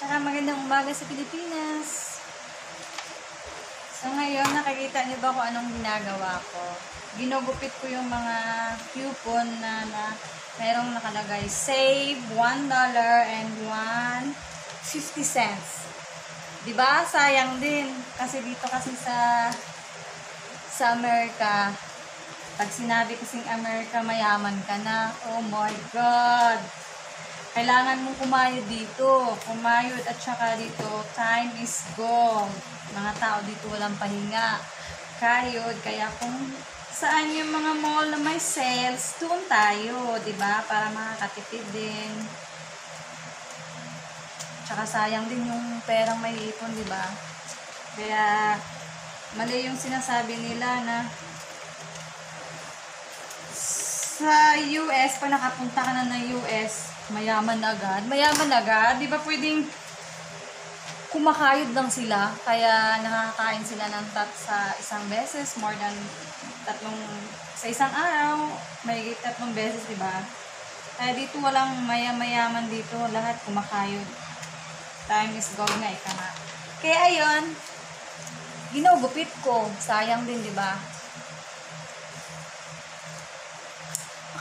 ng umaga sa Pilipinas. So ngayon, nakikita niyo ba kung anong ginagawa ko? Ginugupit ko yung mga coupon na, na merong nakalagay save $1 and 1 50 cents. 'Di ba? Sayang din kasi dito kasi sa sa Amerika, pag sinabi kasing Amerika, mayaman ka na. Oh my God! Kailangan mong kumayod dito. Kumayod at saka dito, time is gold. Mga tao dito walang pahinga. Kayod. Kaya kung saan yung mga mall na may sales, doon tayo, ba? Para makakatipid din. Tsaka sayang din yung perang may ipon, ba? Kaya, mali yung sinasabi nila na sa US, pag nakapunta ka na ng US, mayaman agad. Mayaman agad. Di ba pwedeng kumakayod lang sila, kaya nakakain sila ng tat sa isang beses, more than tatlong, sa isang araw, may tatlong beses, di ba? Kaya dito walang maya-mayaman dito, lahat kumakayod. Time is gold nga, ika nga. Kaya ayun, ginugupit ko. Sayang din, di ba?